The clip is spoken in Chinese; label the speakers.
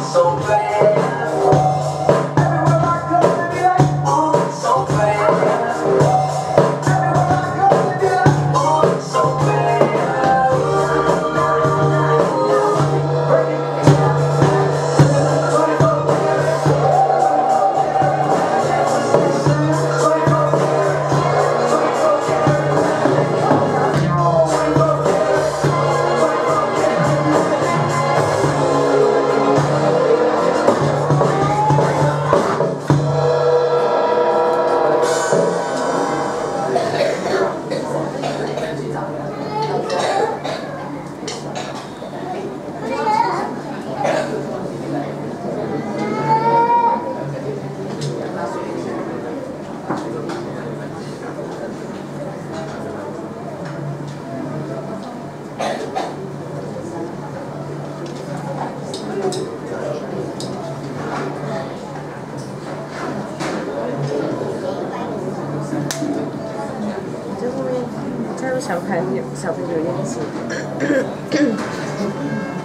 Speaker 1: so
Speaker 2: glad.
Speaker 1: 小朋友也不想被这样子